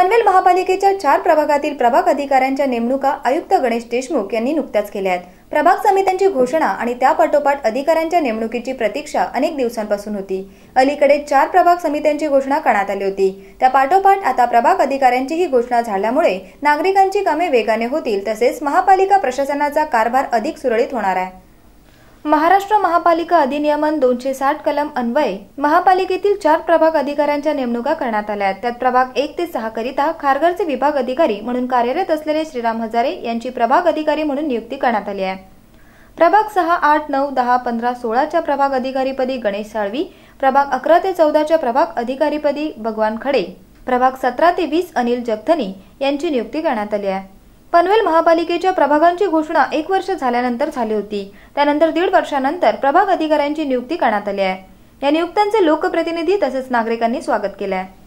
पनवेल महापालिकेच्या चार प्रभागातील प्रभाग अधिकाऱ्यांच्या नेमणुका आयुक्त गणेश देशमुख यांनी नुकत्याच केल्या आहेत. प्रभाग समित्यांची घोषणा आणि त्यापाठोपाठ अधिकाऱ्यांच्या नेमणुकीची प्रतीक्षा अनेक दिवसांपासून होती. अलीकडे चार प्रभाग समित्यांची घोषणा करण्यात आली होती. त्या पाठोपाठ आता प्रभाग अधिकाऱ्यांचीही घोषणा झाल्यामुळे नागरिकांची कामे वेगाने होतील तसेच महापालिका प्रशासनाचा कारभार अधिक सुरळीत होणार आहे. महाराष्ट्र महापालिका अधिनियमन दोनशे साठ कलम अन्वये महापालिकेतील चार प्रभाग अधिकाऱ्यांच्या नेमणुका करण्यात आल्या आहेत. त्यात प्रभाग एक ते सहा करिता खारघरचे विभाग अधिकारी म्हणून कार्यरत असलेले श्रीराम हजारे यांची प्रभाग अधिकारी म्हणून नियुक्ती करण्यात आली आहे. प्रभाग सहा आठ नऊ दहा पंधरा सोळाच्या प्रभाग अधिकारीपदी गणेश साळवी प्रभाग अकरा ते चौदाच्या प्रभाग अधिकारीपदी भगवान खडे प्रभाग सतरा ते वीस अनिल जगथनी यांची नियुक्ती करण्यात आली आहे. पनवेल महापालिकेच्या प्रभागांची घोषणा एक वर्ष झाल्यानंतर झाली होती. त्यानंतर दीड वर्षानंतर प्रभाग अधिकाऱ्यांची नियुक्ती करण्यात आली आहे. या नियुक्त्यांचे लोकप्रतिनिधी तसेच नागरिकांनी स्वागत केले आहे